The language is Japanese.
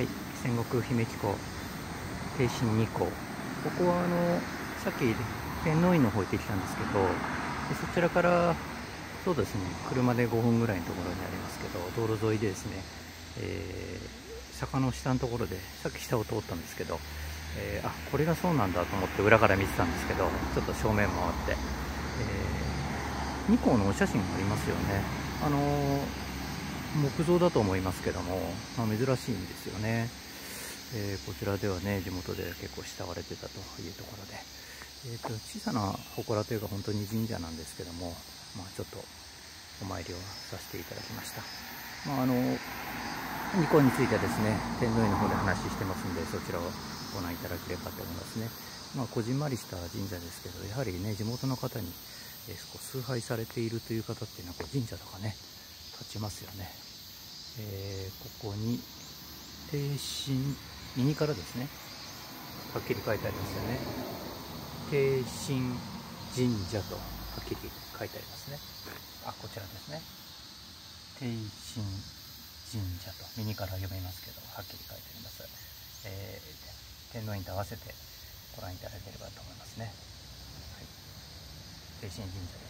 はい、戦国姫路港帝神二港ここはあのさっき天王院の方行ってきたんですけどでそちらからそうですね車で5分ぐらいのところにありますけど道路沿いでですね、えー、坂の下のところでさっき下を通ったんですけど、えー、あこれがそうなんだと思って裏から見てたんですけどちょっと正面回って、えー、2校のお写真がありますよね。あの木造だと思いますけども、まあ、珍しいんですよね、えこちらではね地元で結構慕われてたというところで、えーと、小さな祠というか本当に神社なんですけどもまあ、ちょっとお参りをさせていただきました。まあ、あのニコについてはですね、天皇院の方で話してますんで、そちらをご覧いただければと思いますね。まあ、こじんまりした神社ですけど、やはりね、地元の方に、えー、崇拝されているという方っていうのは、こう神社とかね、立ちますよね。えー、ここに、帝神、右からですね、はっきり書いてありますよね。帝神神社と、はっきり書いてありますね。あこちらですね。帝神神社と右から読みますけどはっきり書いてあります、えー、天皇院と合わせてご覧いただければと思いますね、はい、帝神神社です。